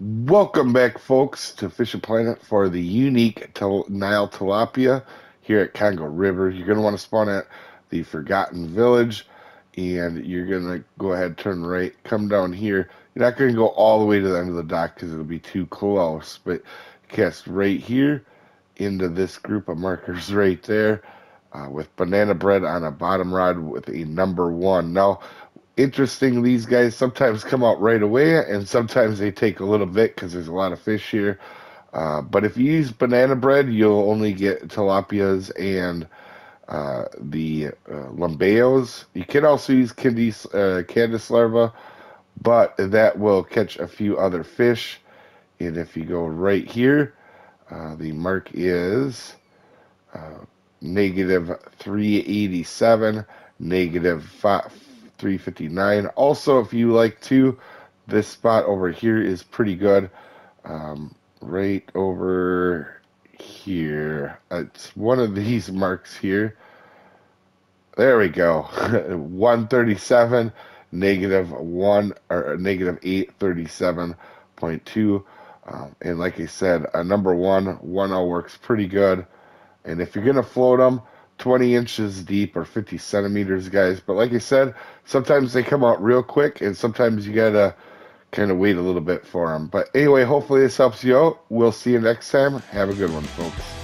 Welcome back, folks, to Fishing Planet for the unique tel- Nile tilapia here at Congo River. You're going to want to spawn at the Forgotten Village, and you're going to go ahead, turn right, come down here. You're not going to go all the way to the end of the dock because it'll be too close, but cast right here into this group of markers right there uh, with banana bread on a bottom rod with a number one. Now, interesting, these guys sometimes come out right away and sometimes they take a little bit because there's a lot of fish here. Uh, but if you use banana bread, you'll only get tilapias and uh, the uh, lumbeos. You can also use Caddis, uh, Caddis larva, but that will catch a few other fish. And if you go right here, uh, the mark is uh, negative 387, negative 359. Also, if you like to, this spot over here is pretty good. Um, right over here. It's one of these marks here. There we go. 137, negative 1, or negative 837.2. Um, and like I said, a number one, 1 0 works pretty good. And if you're going to float them, 20 inches deep or 50 centimeters, guys. But like I said, sometimes they come out real quick, and sometimes you got to kind of wait a little bit for them. But anyway, hopefully this helps you out. We'll see you next time. Have a good one, folks.